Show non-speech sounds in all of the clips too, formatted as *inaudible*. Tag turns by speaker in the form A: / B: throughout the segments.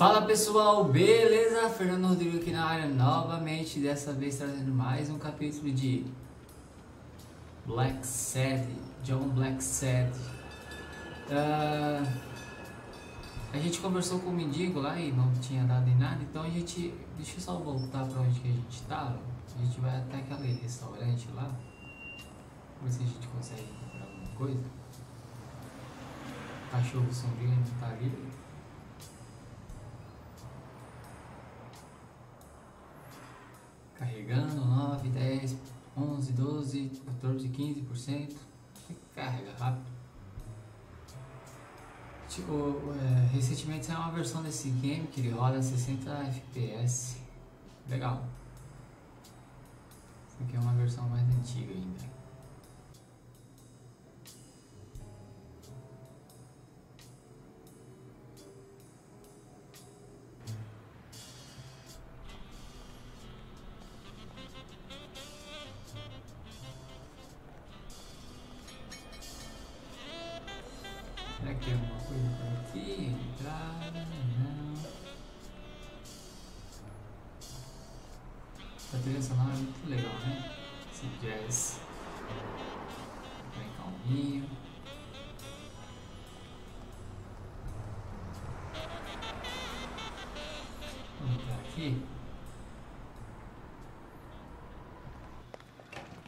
A: Fala pessoal, beleza? Fernando Rodrigo aqui na área novamente, dessa vez trazendo mais um capítulo de Black Sad, John Black Sad. Uh, a gente conversou com o mendigo lá e não tinha dado em nada, então a gente. Deixa eu só voltar pra onde que a gente tava. A gente vai até aquele restaurante lá. Ver se a gente consegue comprar alguma coisa. O cachorro sombrio não tá ali. Carregando 9, 10, 11, 12, 14, 15%. Carrega rápido. Tipo, é, recentemente saiu uma versão desse game que ele roda 60 FPS. Legal. Essa aqui é uma versão mais antiga ainda.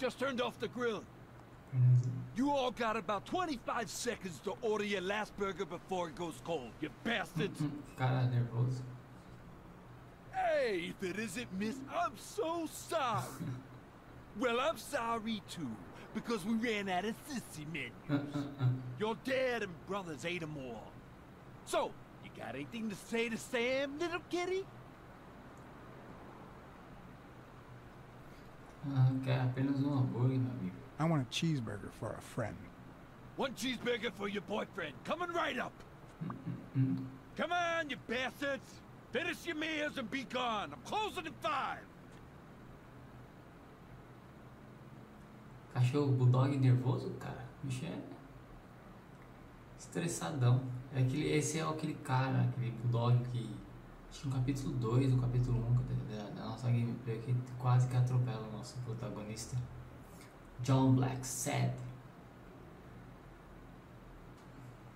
B: Just turned off the grill. You all got about 25 seconds to order your last burger before it goes cold, you bastards.
A: Hum, Cara nervoso.
B: hey, if it isn't Miss, I'm so sorry. *laughs* well, I'm sorry too, because we ran out of sissy menus. *laughs* Your dad and brothers ate them all. So, you got anything to say to Sam, little kitty?
A: Ah, quer apenas um hambúrguer, meu amigo.
C: I want a cheeseburger for a friend.
B: One cheeseburger for your boyfriend, coming right up. *laughs* Come on, you bastards! Finish your meals and be gone. I'm closing in five.
A: Cachorro bulldog nervoso, cara. Bicho é estressadão. É aquele, esse é aquele cara, aquele bulldog que acho que no capítulo 2, no capítulo 1 um, da, da nossa gameplay que quase que atropela o nosso protagonista. John Black Sad.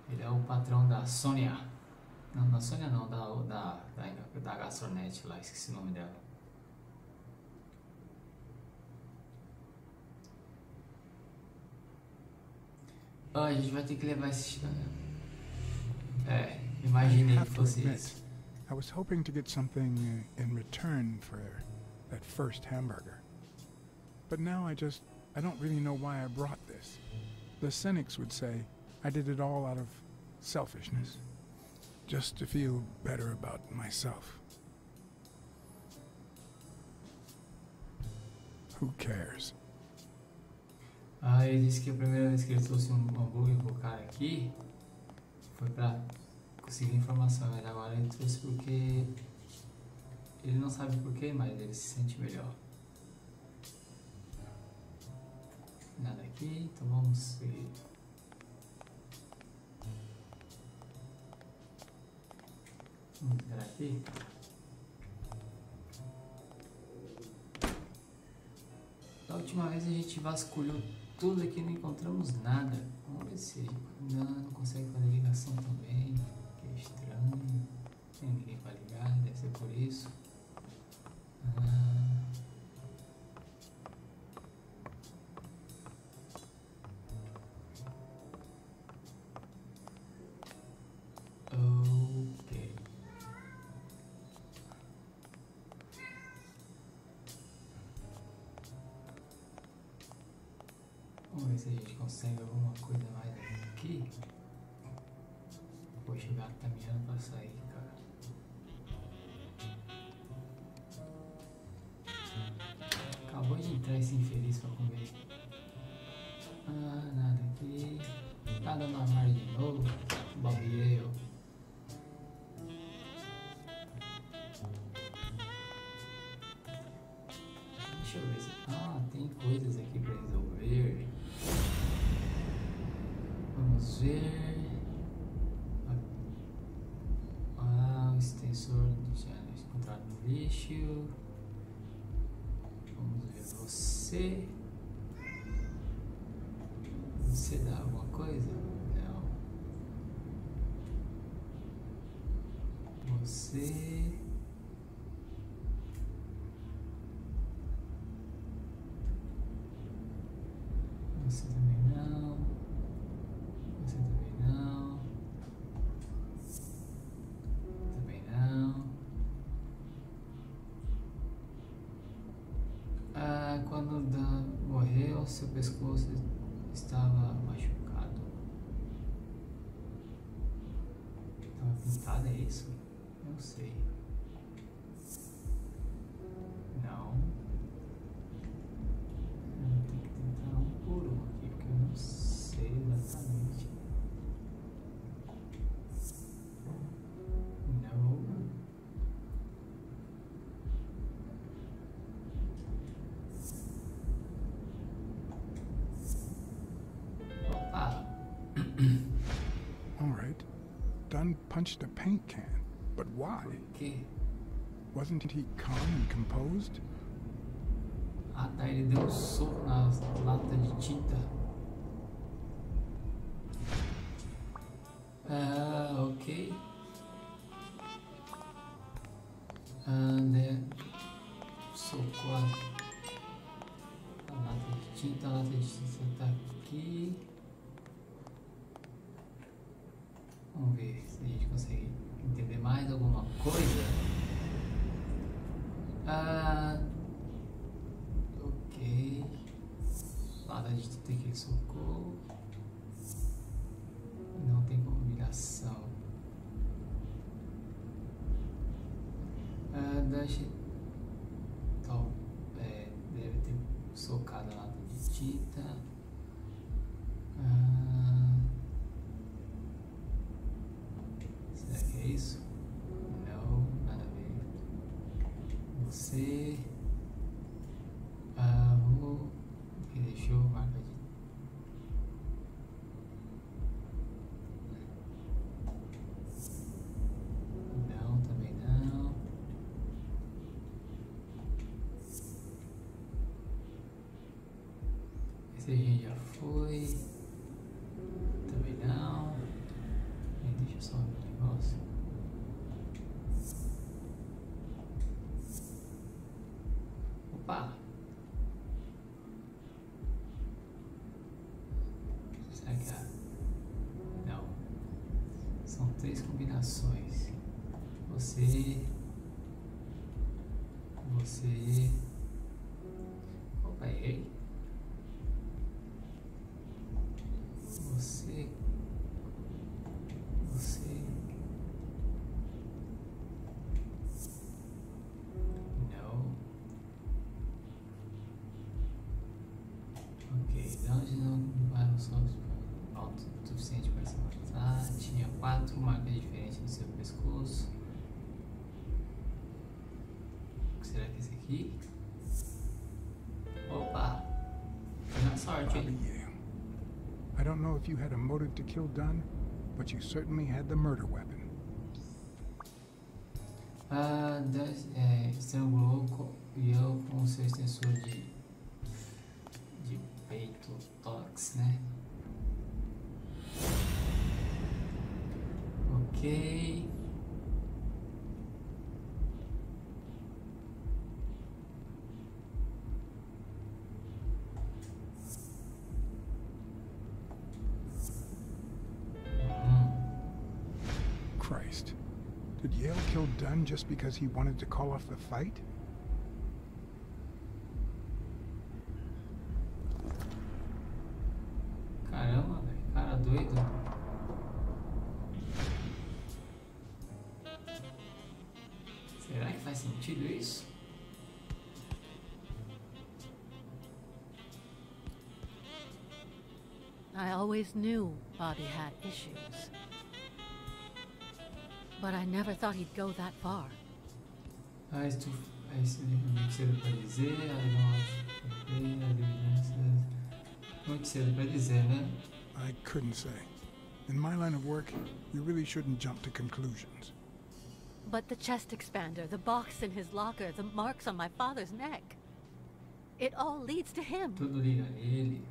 A: Ele é o patrão da Sônia. Não, da Sônia não, da, da, da, da garçonete lá, esqueci o nome dela. Ó, a gente vai ter que levar esse. É, imaginei que fosse isso.
C: I was hoping to get something uh, in return for that first hamburger. But now I just, I don't really know why I brought this. The cynics would say I did it all out of selfishness. Just to feel better about myself. Who cares?
A: Ah, ele disse que a primeira vez que ele trouxe um hambúrguer pro cara aqui foi pra conseguir informação, mas agora ele trouxe porque ele não sabe porquê, mas ele se sente melhor. Nada aqui, então vamos seguir. Vamos entrar aqui. Da última vez a gente vasculhou tudo aqui e não encontramos nada. Vamos ver se não, não consegue fazer ligação também. Estranho. Ninguém para ligar, deve ser por isso. Ah. Deixa eu. Vamos ver você. Você dá alguma coisa? Não. Você. Você também. Isso? Não sei. Não. Eu que tentar um por um aqui, porque eu não sei exatamente. Não. Opa! *clears throat*
C: Punched a paint can. But why?
A: Que?
C: Wasn't he calm and composed?
A: Ah tá, ele deu um soco na lata de tinta. Mais alguma coisa. Ah, ok. Lata de tinta que socou. Não tem combinação. Ah, Dash tal, é, deve ter socado a lata de tinta. Gente já foi. Também não. Deixa só o negócio. Opa! Será que é? Não. São três combinações. Você. Suficiente para se matar. Tinha quatro marcas diferentes no seu pescoço. O que será que é esse aqui? Opa! Foi na sorte, hein?
C: Yale. I don't know if you had a motive to kill Dunn, but you certainly had the murder weapon.
A: Ah, Dan- é, estrangulou eu com seu extensor de, de peito, tórax, né? Ok.
C: Christ. Did Yale kill Dunn just because he wanted to call off the fight?
D: Always knew Bobby had issues. But I never thought he'd go that far.
A: Isso, é isso muito cedo pra dizer, aí não acho que bem, a evidência. Muito cedo pra dizer, né?
C: I couldn't say. In my line of work, you really shouldn't jump to conclusions.
D: But the chest expander, the box in his locker, the marks on my father's neck. It all leads to him.
A: Tudo liga a ele.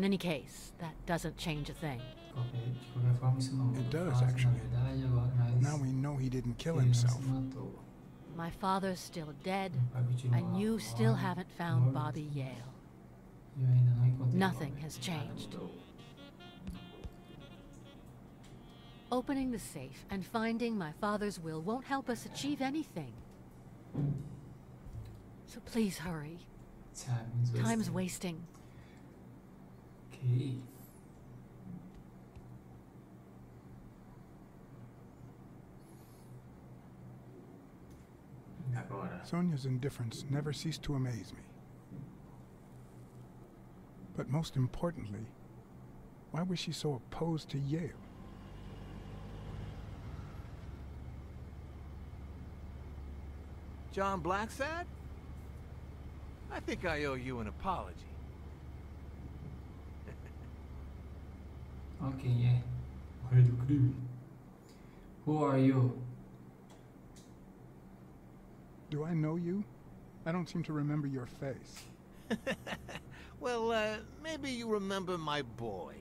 D: In any case, that doesn't change a thing.
A: Qualquer, de qualquer forma, isso não
C: It does, actually.
A: verdade, agora nós...
C: Now we know he didn't kill
A: ele não se
C: himself.
D: My father's still dead,
A: Meu pai continuou
D: and you still haven't found. Bobby Yale.
A: Eu ainda não encontrei
D: Nothing has changed. Opening the safe and finding my father's will won't help us achieve anything. So please hurry.
A: Time's
D: Time's
A: wasting.
D: Wasting.
A: Ok. Agora?
C: Sonia's indifference never ceased to amaze me. But most importantly, why was she so opposed to Yale?
E: John Blacksad? I think I owe you an apology.
A: Ó quem é. O rei do. Who are you?
C: Do I know you? I don't seem to remember your face. *laughs*
E: well, uh, maybe you remember my boys.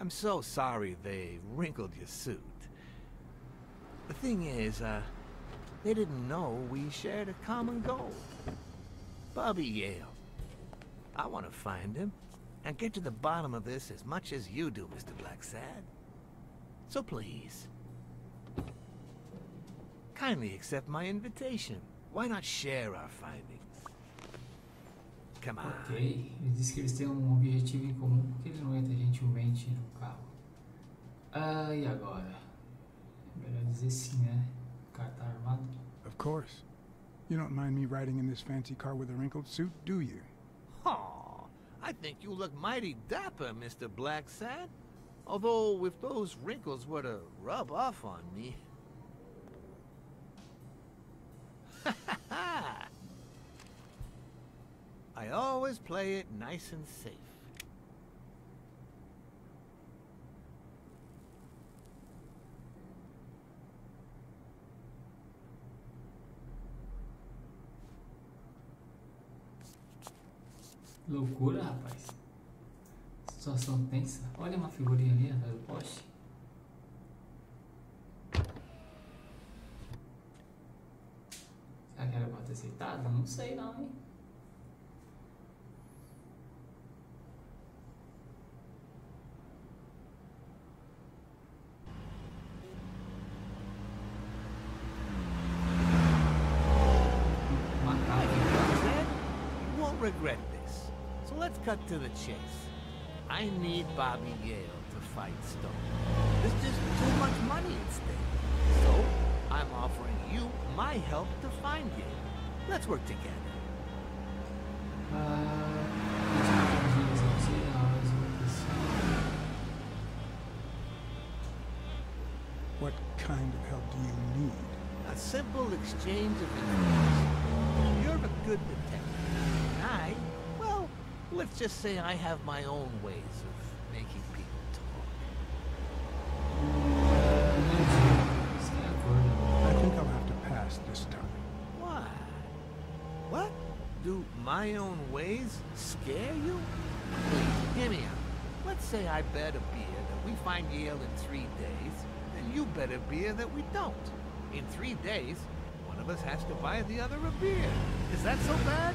E: I'm so sorry they wrinkled your suit. The thing is, uh, they didn't know we shared a common goal. Bobby Yale. I want to find him and get to the bottom of this as much as you do, Mr. Blacksad. So please, kindly accept my invitation. Why not share our findings? Come on.
A: Ok. Ele disse que eles têm um objetivo em comum porque ele não entra gentilmente no carro. Ah, e agora? É melhor dizer sim, né? O cara tá armado.
C: Of course. You don't mind me riding in this fancy car with a wrinkled suit, do you?
E: I think you look mighty dapper, Mr. Blacksad. Although, if those wrinkles were to rub off on me... *laughs* I always play it nice and safe.
A: Loucura, rapaz. Situação tensa. Olha uma figurinha ali atrás do poste. Será que era pra ter aceitado? Não sei não, hein?
E: Cut to the chase. I need Bobby Yale to fight Stone. There's just too much money at stake. So, I'm offering you my help to find Yale. Let's work together.
A: Dias auxiliares, opção.
C: What kind of help do you need?
E: A simple exchange of information. You're a good detective. And I, well, let's just say I have my own ways of making people talk.
C: I think I'll have to pass this time.
E: Why? What? Do my own ways scare you? Please, hear me out. Let's say I bet a beer that we find Yale in three days, then you bet a beer that we don't. In three days, one of us has to buy the other a beer. Is that so bad?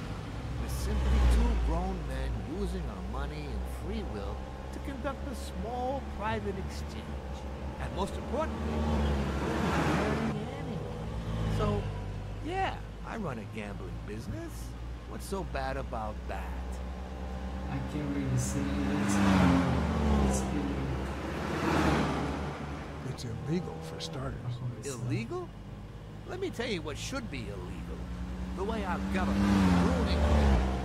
E: We're simply two grown men using our money and free will to conduct a small private exchange. And most importantly, we're not hurting anyone. So, yeah, I run a gambling business. What's so bad about that?
A: I can't really say it's, it's
C: It's illegal for starters.
E: Oh, illegal? Let me tell you what should be illegal. The way our government is ruling people.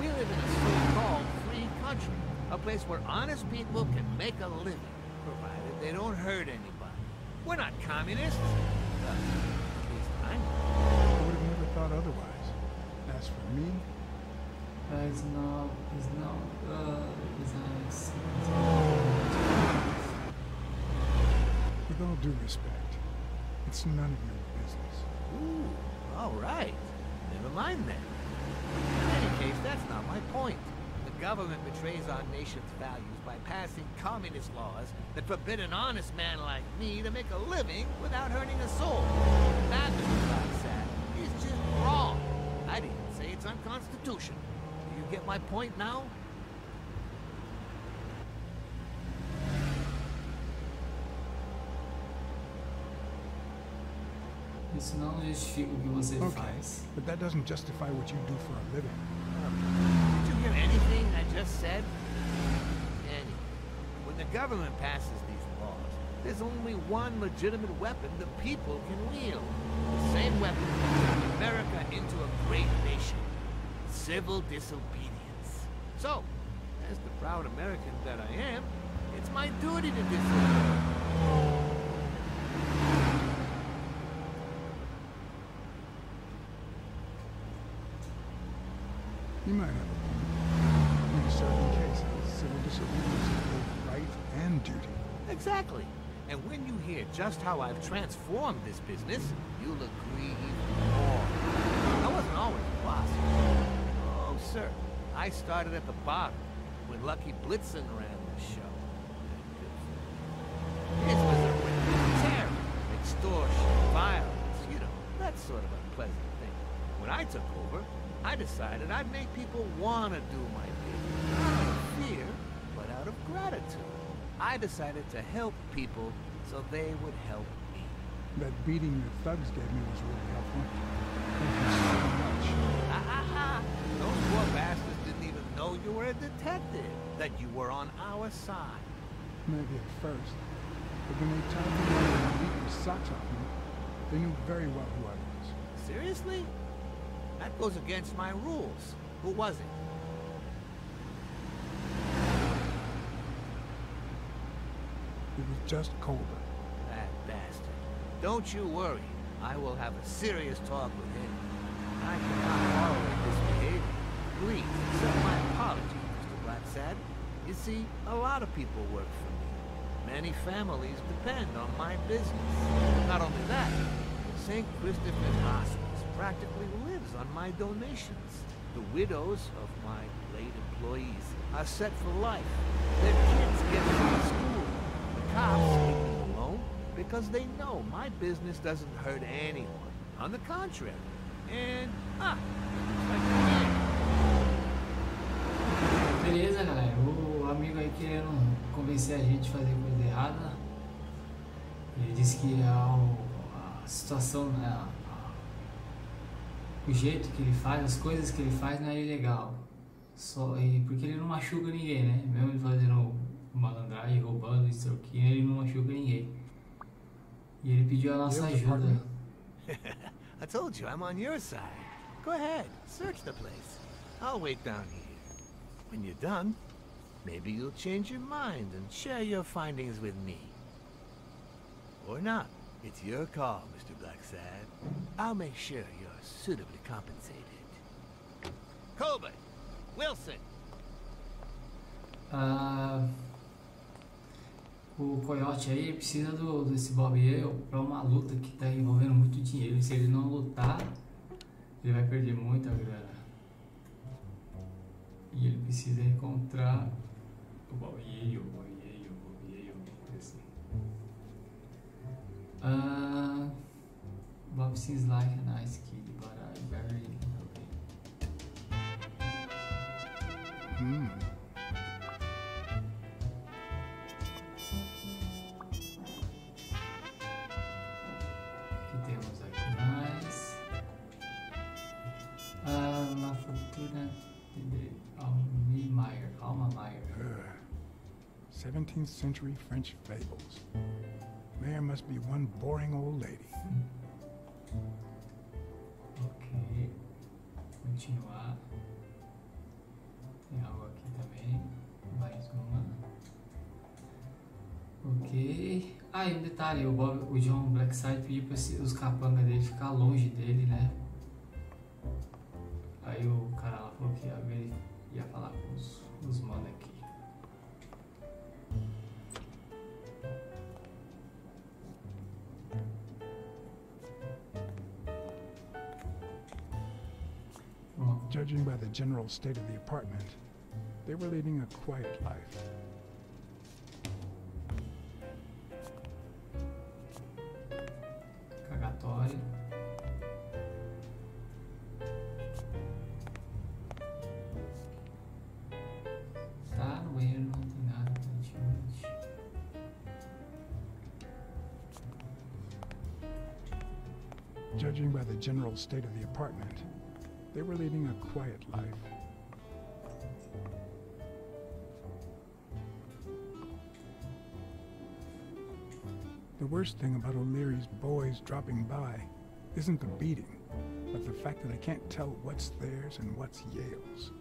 E: We live in a so-called free country. A place where honest people can make a living, provided they don't hurt anybody. We're not communists. Uh, at least I'm.
C: I would have never thought otherwise. As for me,
A: It's not, it's not, uh, it's not,
C: With all due respect, it's none of your business.
E: Ooh, all right. Never mind then. In case, that's not my point. The government betrays our nation's values by passing communist laws that forbid an honest man like me to make a living without hurting a soul. That, Mr. Blacksad, is just wrong. I'd even say it's unconstitutional. Do you get my point now?
A: Isso não justifica o que você
C: Okay,
A: faz.
C: but that doesn't justify what you do for a living.
E: Did you hear anything I just said? Anyway, when the government passes these laws, there's only one legitimate weapon the people can wield. The same weapon that turned America into a great nation. Civil disobedience. So, as the proud American that I am, it's my duty to disobey.
C: You might have a point. In certain cases, civil disobedience is both right and duty.
E: Exactly. And when you hear just how I've transformed this business, you'll agree even more. I wasn't always the boss. Oh, sir. I started at the bottom when Lucky Blitzen ran the show. It was a terror, extortion, violence, you know, that sort of unpleasant thing. When I took over, I decided I'd make people want to do my bidding. Not out of fear, but out of gratitude. I decided to help people so they would help me.
C: That beating the thugs gave me was really helpful. Thank you so much.
E: Ha ha ha! Those poor bastards didn't even know you were a detective, that you were on our side.
C: Maybe at first. But when they tied me up and beat the socks off me, they knew very well who I was.
E: Seriously? That goes against my rules. Who was it?
C: It was just Colbert.
E: That bastard. Don't you worry. I will have a serious talk with him. I cannot tolerate this behavior. Please accept my apology, Mr. Blacksad. You see, a lot of people work for me. Many families depend on my business. Not only that, St. Christopher's Hospice practically lives on my donations. The widows of my late employees are set for life. Their kids get through school. The cops leave me alone because they know my business doesn't hurt anyone. On the contrary. And, ah.
A: Beleza, galera. O amigo aí querendo convencer a gente de fazer coisa errada. Ele disse que a, a situação, né, a- a- o jeito que ele faz, as coisas que ele faz não é ilegal. Só, e, porque ele não machuca ninguém, né? Mesmo ele fazendo malandragem, roubando, isso aqui, ele não machuca ninguém. E ele pediu a nossa ajuda. *laughs*
E: I told you I'm on your side. Go ahead, search the place. I'll wait down here. When you're done, maybe you'll change your mind and share your findings with me. Or not. It's your call, Mr. Blacksad. I'll make sure you're suitably compensated. Colbert! Wilson!
A: Ah, o Coyote aí precisa do, desse Bob Yale pra uma luta que tá envolvendo muito dinheiro. Se ele não lutar, ele vai perder muita grana. E ele precisa encontrar o Bob Yale, o Bob Yale, o Bob Yale, assim. Ah, Bob seems like a nice kid,
C: 17th century French fables. Mayor must be one boring old lady.
A: Ok. Continuar. Tem algo aqui também. Mais uma. Ok. Ah, e um detalhe, o, Bob, o John Blackside pediu para os capangas dele ficar longe dele, né? Aí o cara lá falou que ia, ver, ia falar com os, os mano aqui.
C: Judging by the general state of the apartment, they were leading a quiet life.
A: Cagatório. Tá, no banheiro não tem nada aparentemente.
C: Judging by the general state of the apartment, they were leading a quiet life. The worst thing about O'Leary's boys dropping by isn't the beating, but the fact that I can't tell what's theirs and what's Yale's.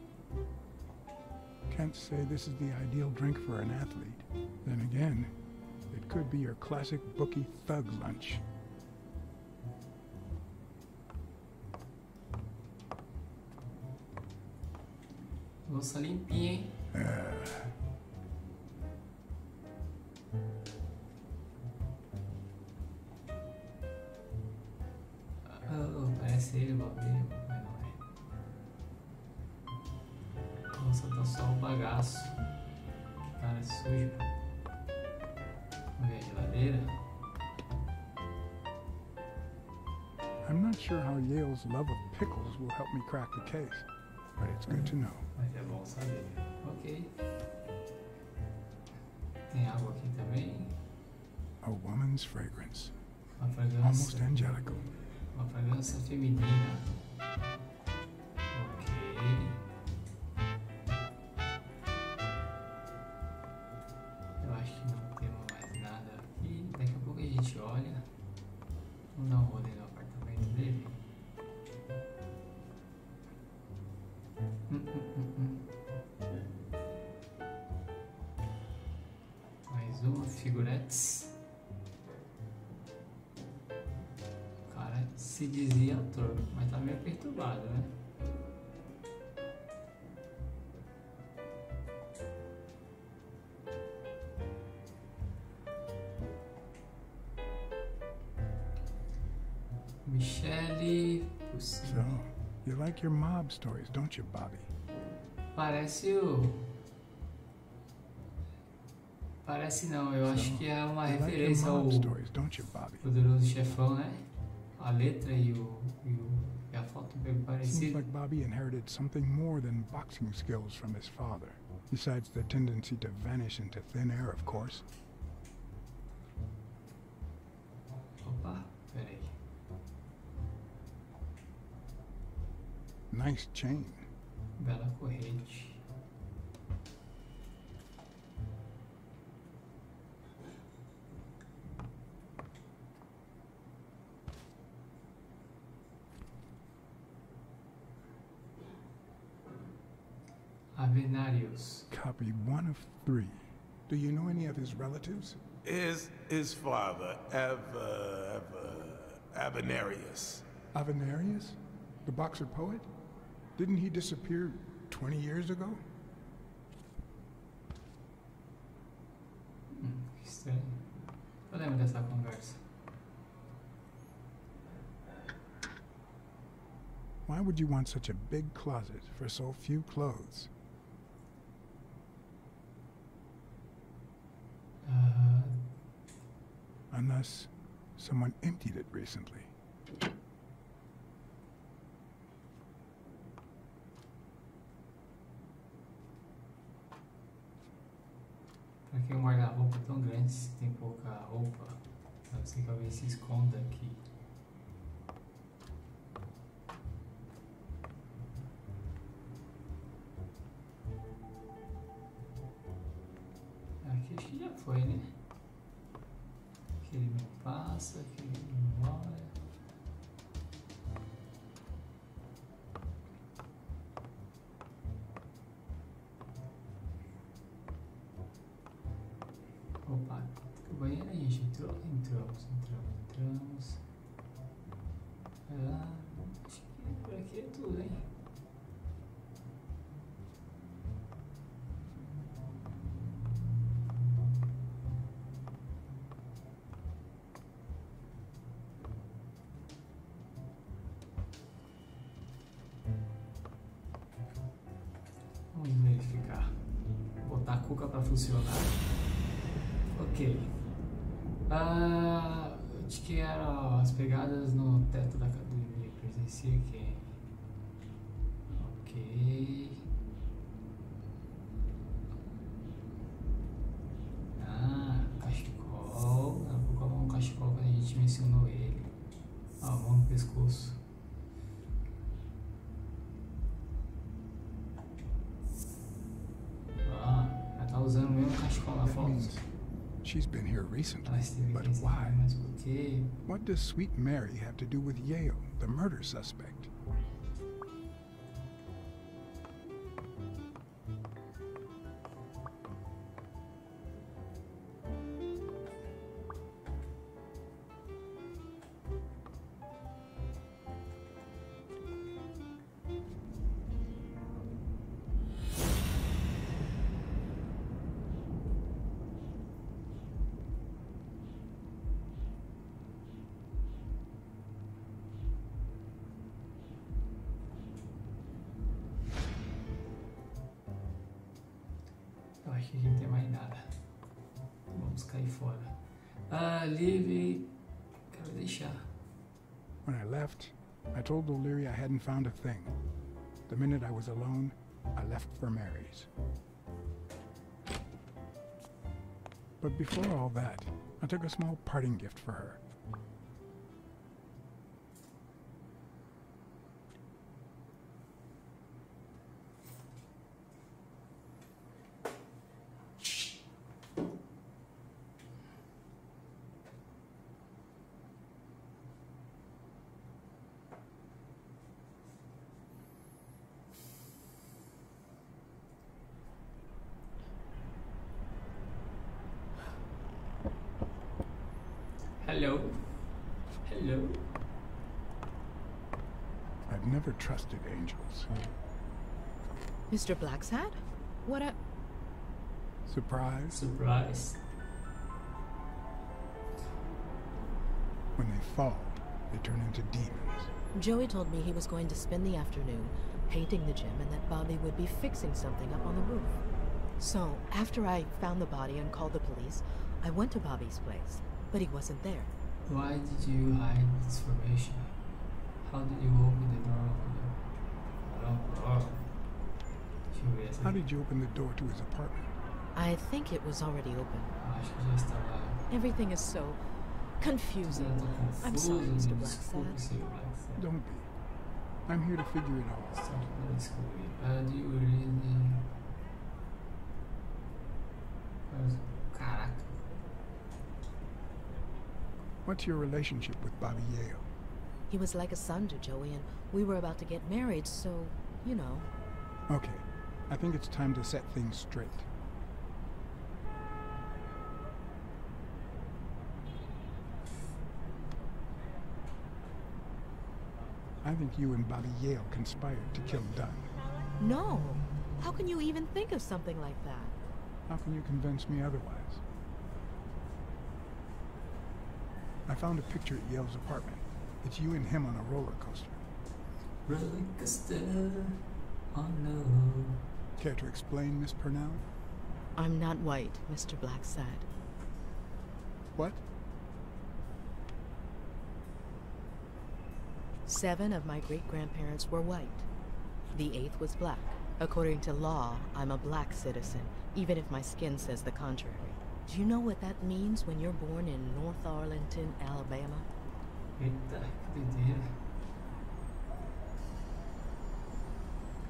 C: Can't say this is the ideal drink for an athlete. Then again, it could be your classic bookie thug lunch.
A: Louça limpinha, hein? Oh, parece ele, é. Nossa, tá só o bagaço. Sujo. Vamos ver a geladeira.
C: I'm not sure how Yale's love of pickles will help me crack the case, it's good to know.
A: Mas é bom saber. Ok. Tem água aqui também.
C: A woman's fragrance,
A: Uma
C: almost
A: fragrância.
C: angelical.
A: Uma fragrância feminina. Mais uma, figuretes. O cara se dizia ator, mas tá meio perturbado, né?
C: Like your mob stories, don't you, Bobby?
A: Parece o. Parece não, eu acho que é uma
C: you like
A: referência ao
C: stories, don't you, Bobby?
A: Poderoso Chefão, né? A letra e, o, e, o, e a foto bem
C: Seems like Bobby inherited something more than boxing skills from his father. Besides the tendency to vanish into thin air, of course. Nice chain.
A: Bela corrente. Avenarius.
C: Copy one of three. Do you know any of his relatives?
F: His his father, Av, Av, uh, Avenarius.
C: Avenarius? The boxer poet? Didn't he disappear 20 years ago?
A: Hum, que estranho. Eu lembro dessa conversa.
C: Why would you want such a big closet for so few clothes?
A: Ah,
C: Unless someone emptied it recently.
A: Pra que um guarda-roupa tão grande se tem pouca roupa? Deve ser que alguém se esconda aqui. Aqui acho que já foi, né? Aquele não passa, aquele entramos entramos, entramos, é entramos. Ah, acho que por aqui é tudo, hein? Vamos verificar. Botar a cuca para funcionar. Ok. Ah, acho que eram as pegadas no teto da academia. Presencia aqui. Ok. Ah, cachecol. Ela colocou a mão no cachecol quando a gente mencionou ele. Ah, mão no pescoço. Ah, ela tá usando o mesmo cachecol na foto.
C: She's been here recently. But why?
A: mas por quê?
C: What does Sweet Mary have to do with Yale, the murder suspect? Found a thing. The minute I was alone, I left for Mary's. But before all that, I took a small parting gift for her.
A: Hello. Hello.
C: I've never trusted angels.
G: Mr. Blacksad? What a.
C: Surprise?
A: Surprise.
C: When they fall, they turn into demons.
G: Joey told me he was going to spend the afternoon painting the gym and that Bobby would be fixing something up on the roof. So, after I found the body and called the police, I went to Bobby's place, but he wasn't there.
A: Why did you hide this information? How did you open the door of the... Oh, oh. Deixa eu ver essa
C: How did you open the door to his apartment?
G: I think it was already open.
A: Eu Acho que já estava...
G: Everything is so confusing. I'm sorry, Mr. Blacksad.
C: Don't be. I'm here to figure it all out.
A: Só para descobrir. Ah, do you really... Mas, Caraca.
C: What's your relationship with Bobby Yale?
G: He was like a son to Joey, and we were about to get married, so, you know.
C: Okay, I think it's time to set things straight. I think you and Bobby Yale conspired to kill Dunn.
G: No! How can you even think of something like that?
C: How can you convince me otherwise? I found a picture at Yale's apartment. It's you and him on a roller coaster.
A: Roller coaster. Oh no.
C: Care to explain, Miss Purnell?
G: I'm not white, Mr. Blacksad.
C: What?
G: Seven of my great grandparents were white. The eighth was black. According to law, I'm a black citizen, even if my skin says the contrary. Do you know what that means when you're born in North Arlington, Alabama?
A: Eita, que doideira.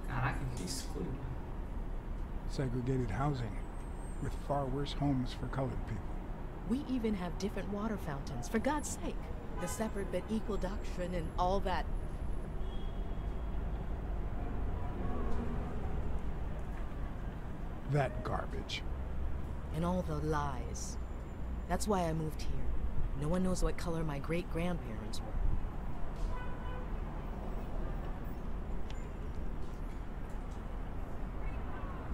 A: Caraca, que escolha.
C: Segregated housing, with far worse homes for colored people.
G: We even have different water fountains, for God's sake. The separate but equal doctrine and all that.
C: That garbage.
G: And all the lies. That's why I moved here. No one knows what color my great grandparents were.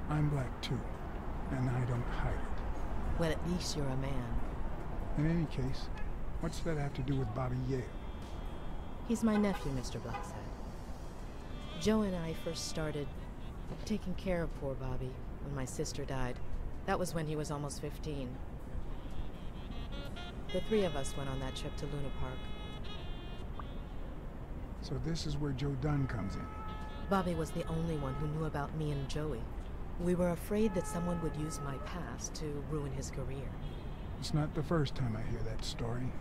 C: I'm black too, and I don't hide it.
G: Well, at least you're a man.
C: In any case, what's that have to do with Bobby Yale?
G: He's my nephew, Mr. Blacksad. Joe and I first started taking care of poor Bobby when my sister died. That was when he was almost 15. The three of us went on that trip to Luna Park.
C: So this is where Joe Dunn comes in.
G: Bobby was the only one who knew about me and Joey. We were afraid that someone would use my past to ruin his career.
C: It's not the first time I hear that story.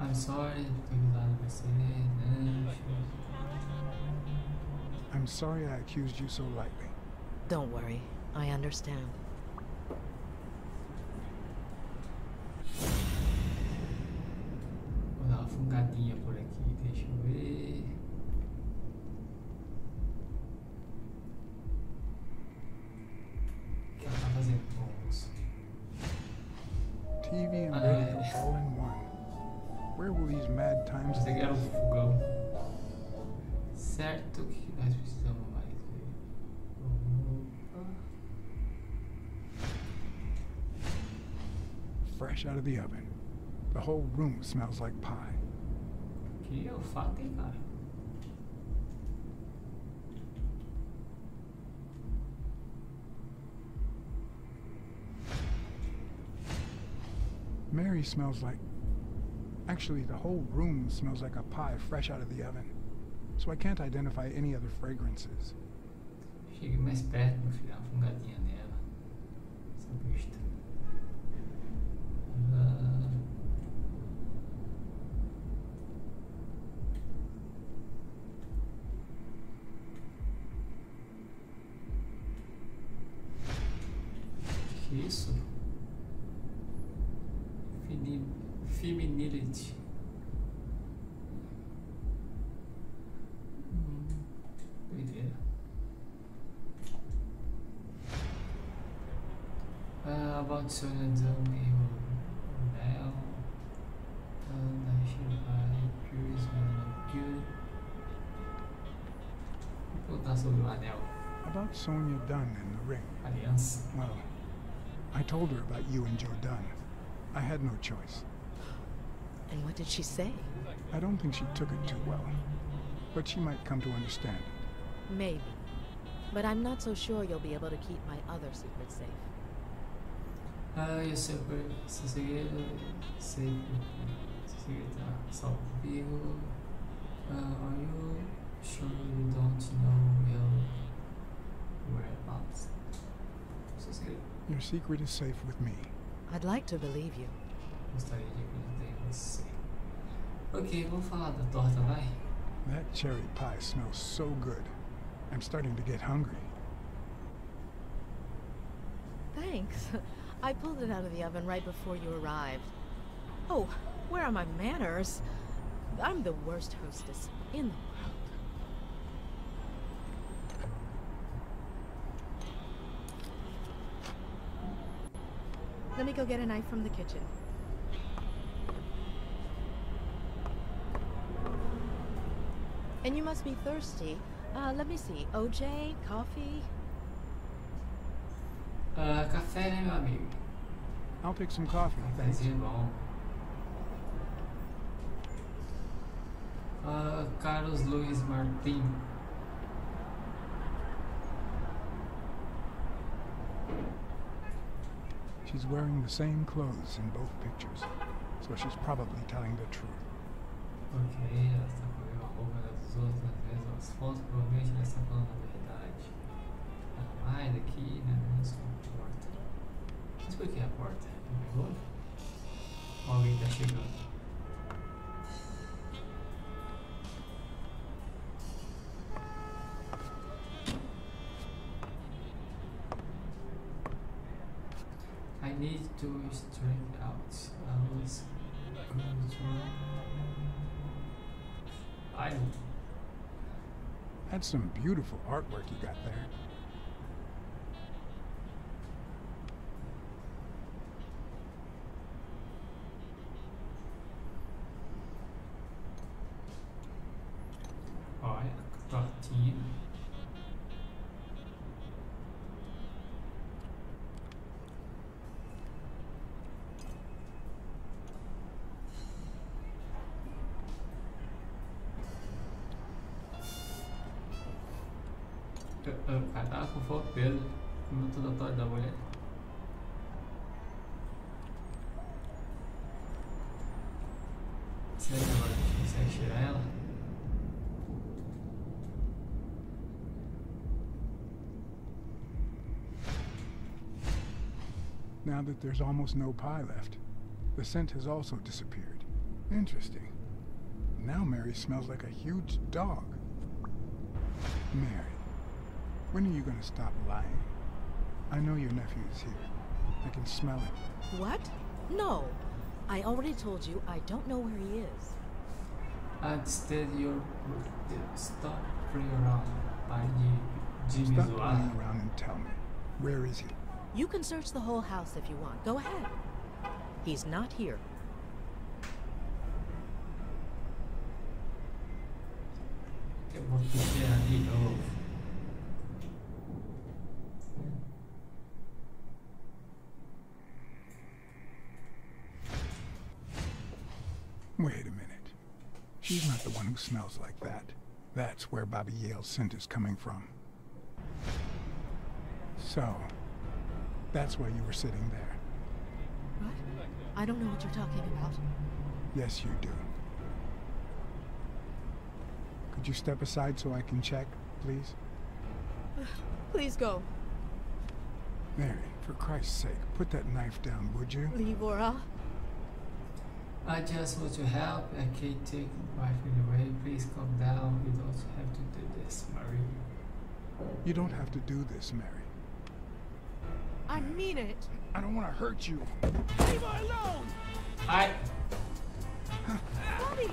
A: I'm sorry, cuidado vai ser. né?
C: I'm sorry I accused you so lightly.
G: Don't worry, I understand.
C: Fresh out of the oven. The whole room smells like pie.
A: Que olfato, hein, cara?
C: Mary smells like. Actually, the whole room smells like a pie fresh out of the oven. So I can't identify any other fragrances.
A: Chegue mais perto, meu filho, uma fungadinha nela. Essa besta. Ah, que isso? Fini- Feminility. Hum, doideira. About Sonia now. She by Pure Smell Good. Vou contar sobre o anel.
C: About Sonia Dunn and the ring.
A: Aliança.
C: Well, I told her about you and Joe Dunn. I had no choice.
G: And what did she say?
C: I don't think she took it too well. But she might come to understand it.
G: Maybe. But I'm not so sure you'll be able to keep my other secret safe.
A: Ah, eu sei por seu segredo. Sei seu tá salvo comigo. Uh, are you sure you don't know your whereabouts? Seu segredo.
C: Your secret is safe with me.
G: I'd like to believe you.
A: Gostaria de acreditar em você. Ok, vamos falar da torta, vai?
C: That cherry pie smells so good. I'm starting to get hungry.
G: Thanks. *laughs* I pulled it out of the oven right before you arrived. Oh, where are my manners? I'm the worst hostess in the world. Let me go get a knife from the kitchen. And you must be thirsty. Uh, let me see. OJ, coffee?
A: Ah, café, né, meu amigo?
C: I'll take some coffee.
A: Cafézinho bom. Ah, Carlos Luiz Martim.
C: She's wearing the same clothes in both pictures, so she's probably telling the truth.
A: Ok, ela está com a mesma roupa das outras, mesmas fotos, provavelmente ela está falando a I need to strike out. Uh, I was. I
C: That's some beautiful artwork you got there. Now that there's almost no pie left, the scent has also disappeared. Interesting. Now Mary smells like a huge dog. Mary, when are you gonna stop lying? I know your nephew is here. I can smell him.
G: What? No. I already told you I don't know where he is.
A: Instead, you're stop playing around. Pare de, de
C: Stop
A: zoar.
C: playing around and tell me. Where is he?
G: You can search the whole house if you want. Go ahead. He's not here.
C: Wait a minute. She's not the one who smells like that. That's where Bobby Yale's scent is coming from. So, that's why you were sitting there.
G: What? I don't know what you're talking about.
C: Yes, you do. Could you step aside so I can check, please? *sighs*
G: Please go.
C: Mary, for Christ's sake, put that knife down, would you?
G: Leivora.
A: I just want to help. I can't take my wife away. Please calm down. You don't have to do this, Marie.
C: You don't have to do this, Mary.
G: I mean it.
C: I don't want to hurt you.
B: Leave her alone!
A: Ai!
G: Bobby!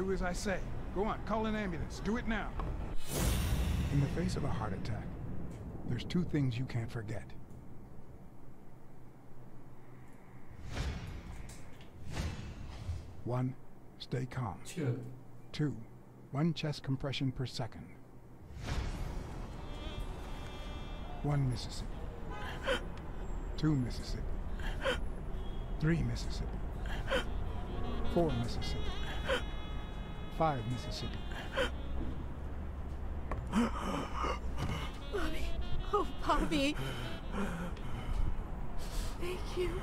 C: Do as I say. Go on, call an ambulance. Do it now. In the face of a heart attack, there's two things you can't forget. One, stay calm.
A: Tio.
C: Two, one chest compression per second. One Mississippi. Two Mississippi. Three Mississippi. Four Mississippi. Five Mississippi.
G: Bobby! Oh, Bobby! Thank you,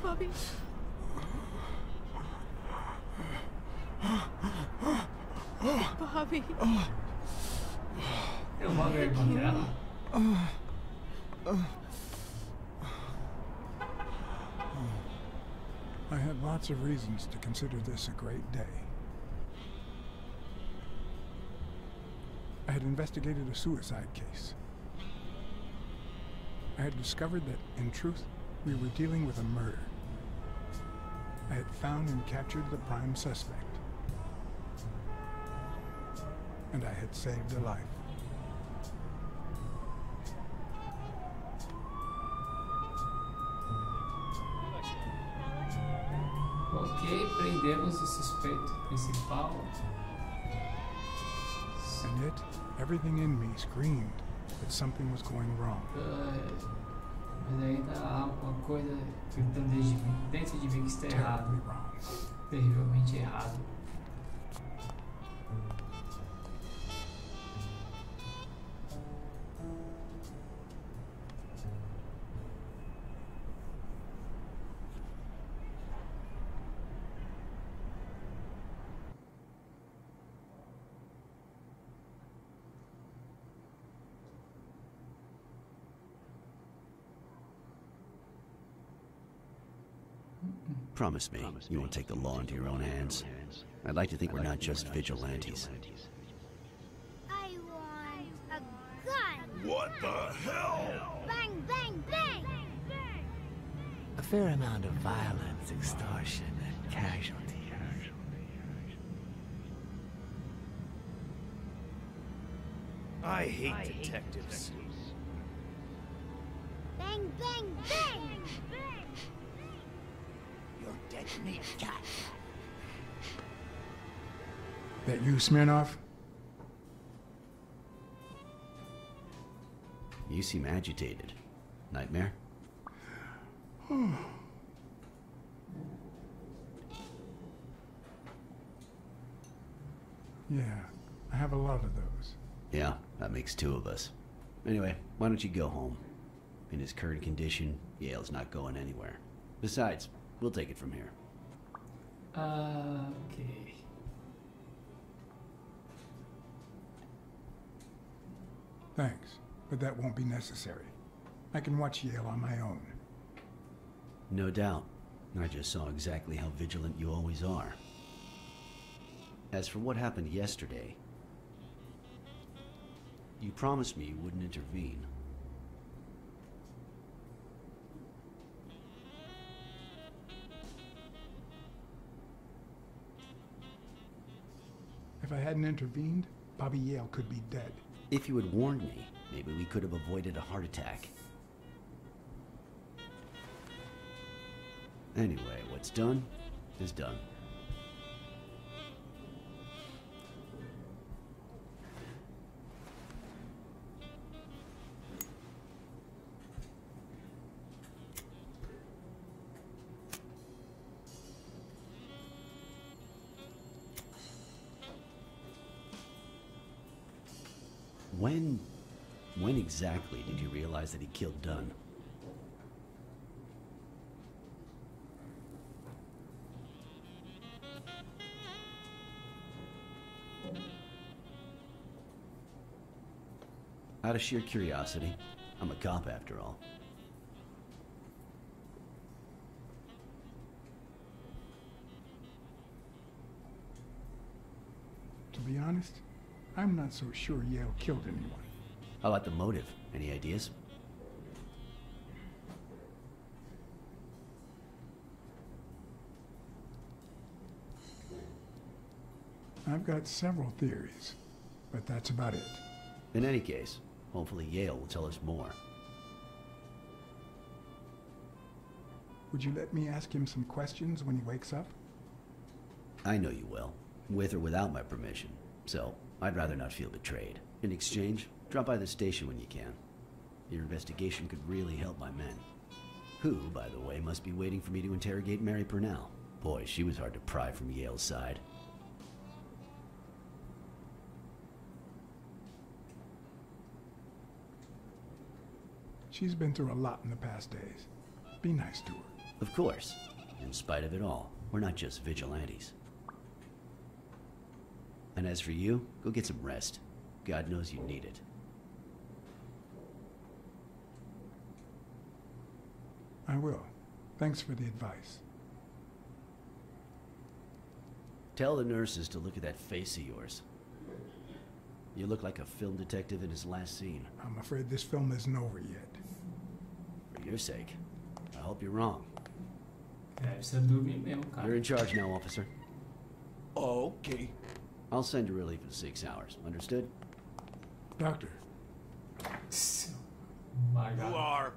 G: Bobby. Bobby.
A: Eu vou ver irmã dela.
C: I had lots of reasons to consider this a great day. I had investigated a suicide case. I had discovered that, in truth, we were dealing with a murder. I had found and captured the prime suspect. and I had saved a life.
A: Ok, prendemos o suspeito principal.
C: And yet, everything in me screamed that something was going wrong.
A: Uh, mas ainda há uma coisa gritando dentro de mim, dentro de mim que está errado.
C: Terribly wrong.
A: Terrivelmente errado.
H: Promise me you won't take the law into your own hands. I'd like to think we're not just vigilantes.
I: I want a gun.
F: What the hell?
I: Bang, bang, bang.
E: A fair amount of violence, extortion, and casualty.
J: I hate detectives.
I: Bang, bang, bang.
E: You're dead meat, cat.
C: That you, Smirnov?
H: You seem agitated. Nightmare? *sighs*
C: Yeah, I have a lot of those.
H: Yeah, that makes two of us. Anyway, why don't you go home? In his current condition, Yale's not going anywhere. Besides, we'll take it from here.
A: Ah, ok.
C: Thanks, but that won't be necessary. I can watch Yale on my own.
H: No doubt. I just saw exactly how vigilant you always are. As for what happened yesterday, you promised me you wouldn't intervene.
C: If I hadn't intervened, Bobby Yale could be dead.
H: If you had warned me, maybe we could have avoided a heart attack. Anyway, what's done is done. Realize that he killed Dunn? Out of sheer curiosity, I'm a cop after all.
C: To be honest, I'm not so sure Yale killed anyone.
H: How about the motive? Any ideas?
C: I've got several theories, but that's about it.
H: In any case, hopefully Yale will tell us more.
C: Would you let me ask him some questions when he wakes up?
H: I know you will, with or without my permission, so I'd rather not feel betrayed. In exchange, drop by the station when you can. Your investigation could really help my men. Who, by the way, must be waiting for me to interrogate Mary Purnell. Boy, she was hard to pry from Yale's side.
C: She's been through a lot in the past days. Be nice to her.
H: Of course. In spite of it all, we're not just vigilantes. And as for you, go get some rest. God knows you need it.
C: I will. Thanks for the advice.
H: Tell the nurses to look at that face of yours. You look like a film detective in his last scene.
C: I'm afraid this film isn't over yet.
H: For your sake. I hope you're wrong.
A: É, dormir mesmo, cara.
H: You're in charge now, officer.
J: Okay.
H: I'll send you relief in six hours. Understood?
C: Doctor,
A: My
J: You are.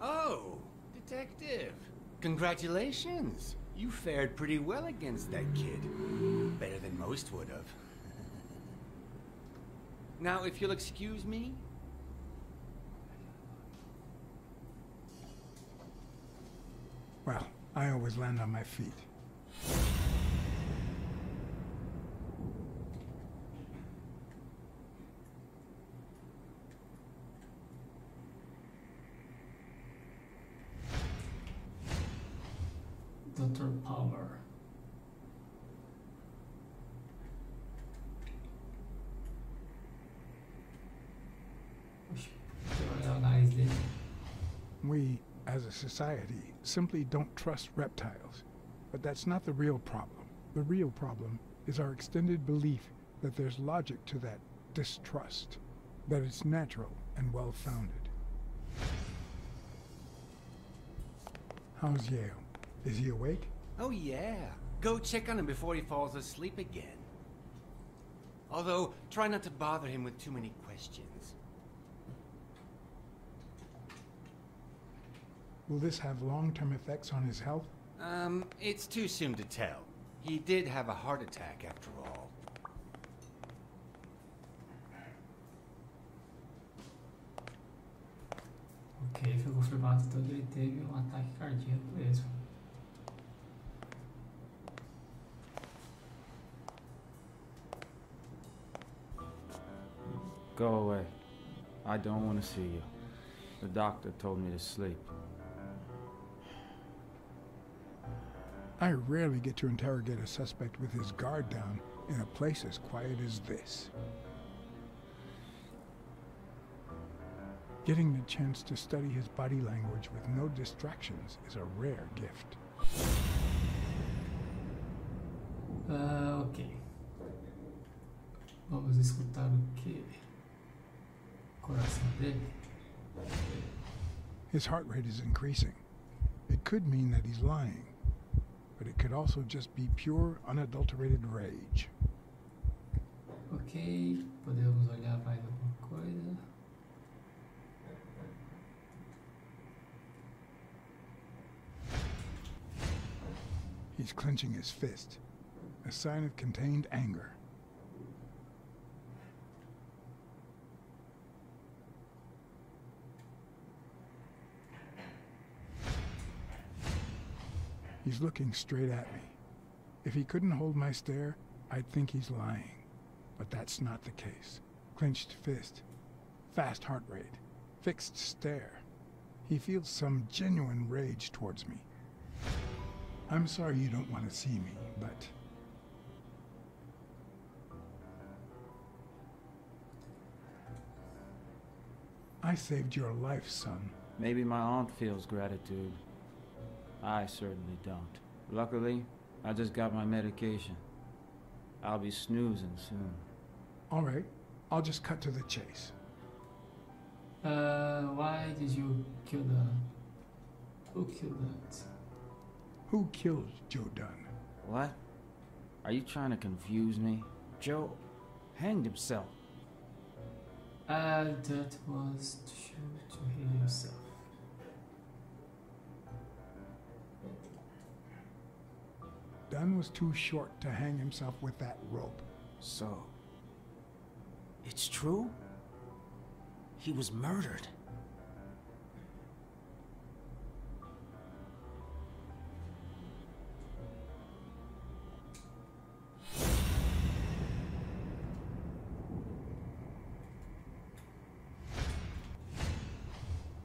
J: Oh, detective. Congratulations. You fared pretty well against that kid. Better than most would have. *laughs* now, if you'll excuse me.
C: Well, I always land on my feet.
A: Dr. Palmer. Oxi, deixa eu olhar o nariz dele.
C: We, as a society, simply don't trust reptiles. But that's not the real problem. The real problem is our extended belief that there's logic to that distrust, that it's natural and well founded. How's Yale? Is he awake?
J: Oh, yeah. Go check on him before he falls asleep again. Although, try not to bother him with too many questions.
C: Will this have long term effects on his health?
J: Um, it's too soon to tell. He did have a heart attack after all.
A: Ok, foi confirmado então que ele teve um ataque cardíaco mesmo.
K: Go away. I don't want to see you. The doctor told me to sleep.
C: I rarely get to interrogate a suspect with his guard down in a place as quiet as this. Getting the chance to study his body language with no distractions is a rare gift.
A: Ah, ok. Vamos escutar o que? Coração dele?
C: His heart rate is increasing. It could mean that he's lying, but it could also just be pure, unadulterated rage.
A: Ok, podemos olhar mais alguma coisa.
C: He's clenching his fist, a sign of contained anger. He's looking straight at me. If he couldn't hold my stare, I'd think he's lying. But that's not the case. Clenched fist, fast heart rate, fixed stare. He feels some genuine rage towards me. I'm sorry you don't want to see me, but I saved your life, son.
K: Maybe my aunt feels gratitude. I certainly don't. Luckily, I just got my medication. I'll be snoozing soon.
C: All right, I'll just cut to the chase.
A: Uh, why did you kill the... Who killed that?
C: Who killed Joe Dunn?
K: What? Are you trying to confuse me? Joe hanged himself.
A: Uh, that was to shoot to heal himself.
C: Dunn was too short to hang himself with that rope.
J: So. It's true? He was murdered.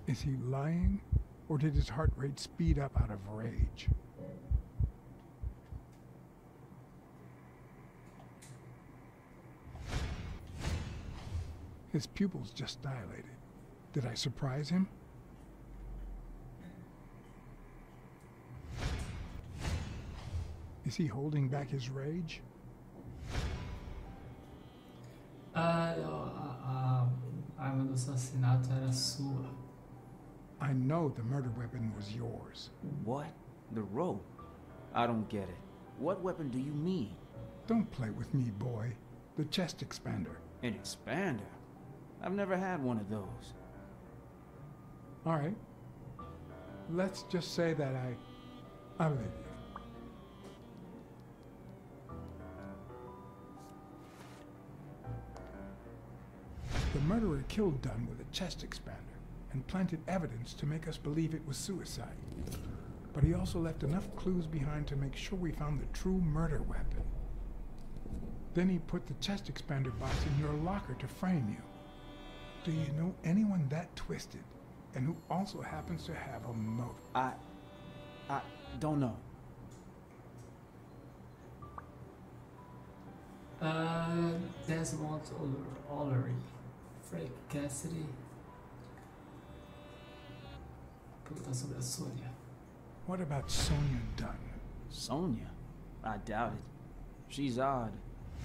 C: Is he lying, or did his heart rate speed up out of rage? His pupils just dilated. Did I surprise him? Is he holding back his rage?
A: Ah, a, a arma do assassinato era sua.
C: I know the murder weapon was yours.
K: What? The rope? I don't get it. What weapon do you mean?
C: Don't play with me, boy. The chest expander.
K: An expander? I've never had one of those.
C: All right. Let's just say that I. I believe you. The murderer killed Dunn with a chest expander and planted evidence to make us believe it was suicide. But he also left enough clues behind to make sure we found the true murder weapon. Then he put the chest expander box in your locker to frame you. Do you know anyone that twisted and who also happens to have a motive?
K: I. I don't know.
A: Uh, Desmond O'Leary. Frank Cassidy. Perguntar sobre a Sônia.
C: What about Sonia Dunn?
K: Sonia? I doubt it. She's odd.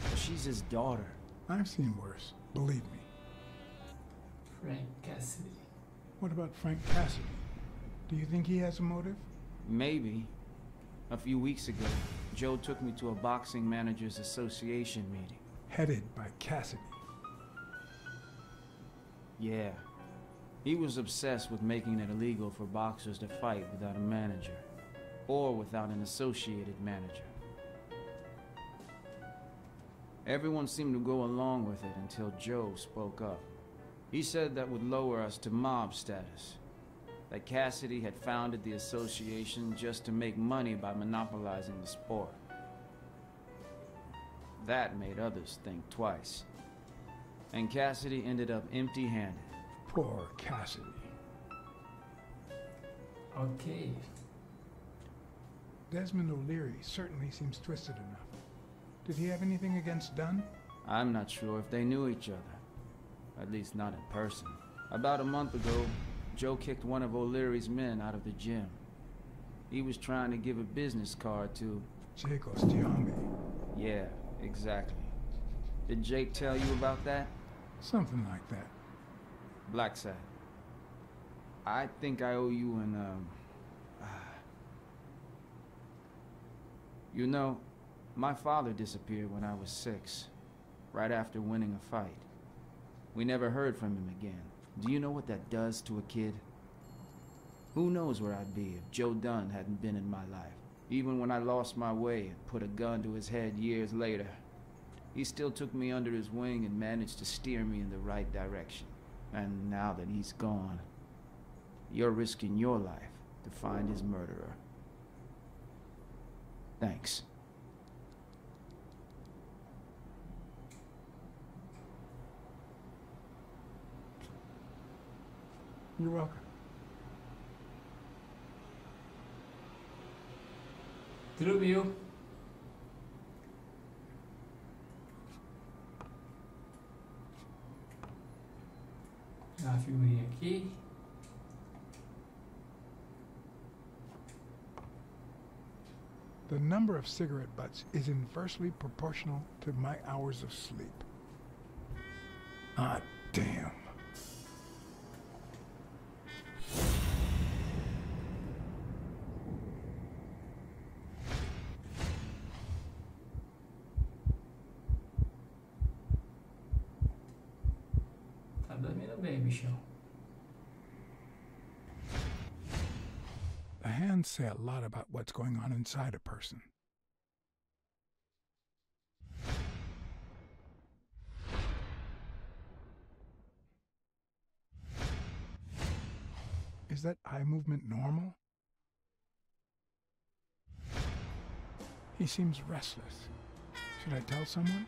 K: But she's his daughter.
C: I've seen worse, believe me.
A: Frank Cassidy.
C: What about Frank Cassidy? Do you think he has a motive?
K: Maybe. A few weeks ago, Joe took me to a boxing managers association meeting.
C: Headed by Cassidy.
K: Yeah. He was obsessed with making it illegal for boxers to fight without a manager. Or without an associated manager. Everyone seemed to go along with it until Joe spoke up. He said that would lower us to mob status. That Cassidy had founded the association just to make money by monopolizing the sport. That made others think twice. And Cassidy ended up empty-handed.
C: Poor Cassidy.
A: Ok.
C: Desmond O'Leary certainly seems twisted enough. Did he have anything against Dunn?
K: I'm not sure if they knew each other. At least not in person. About a month ago, Joe kicked one of O'Leary's men out of the gym. He was trying to give a business card to...
C: Jake Ostiami.
K: Yeah, exactly. Did Jake tell you about that?
C: Something like that.
K: Blacksad. I think I owe you an, um... *sighs* You know, my father disappeared when I was six, right after winning a fight. We never heard from him again. Do you know what that does to a kid? Who knows where I'd be if Joe Dunn hadn't been in my life. Even when I lost my way and put a gun to his head years later, he still took me under his wing and managed to steer me in the right direction. And now that he's gone, you're risking your life to find his murderer. Thanks.
C: You're welcome.
A: Distribuiu. Dá uma figurinha aqui.
C: The number of cigarette butts is inversely proportional to my hours of sleep. Ah, damn. Say a lot about what's going on inside a person. Is that eye movement normal? He seems restless. Should I tell someone?